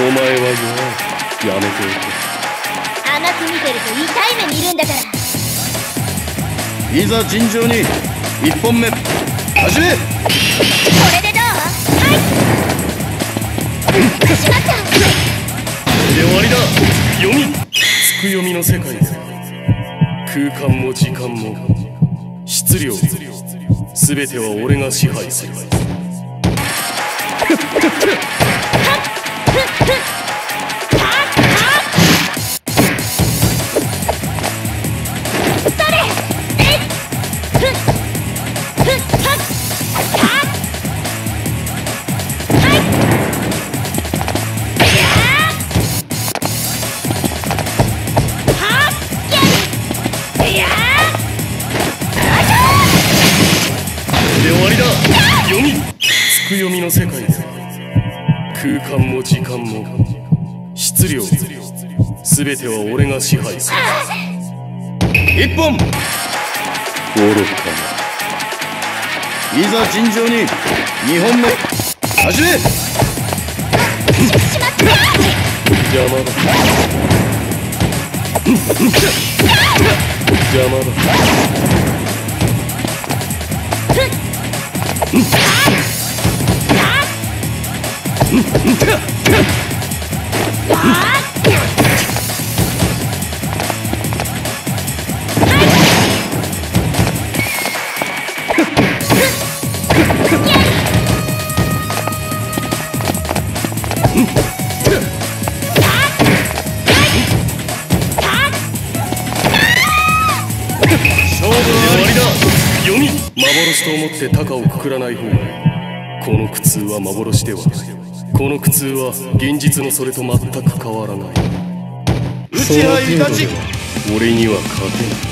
お前は弱いやめて甘く見てると痛い目見るんだから。おけいざ尋常に一本目始め！これでどう？はいしまった。で終わりだ。読みつく読みの世界で空間も時間も。質量 全ては俺が支配する読みつく読みの世界で空間も時間も質量全ては俺が支配する一本愚かないざ尋常に二本目始めしまっ。た邪魔だ邪魔だ幻と思って高をくくらない方がいい。この苦痛は幻ではない。この苦痛は現実のそれと全く変わらない。打ち。合い立ち俺には勝てない